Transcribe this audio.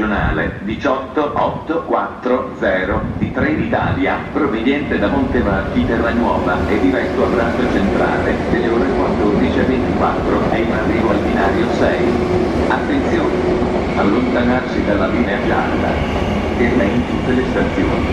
regionale 18840 di Trenitalia, proveniente da Montevacchi Terranuova e diretto a Prato Centrale, delle ore 14.24 è in arrivo al binario 6. Attenzione! Allontanarsi dalla linea gialla. è in tutte le stazioni.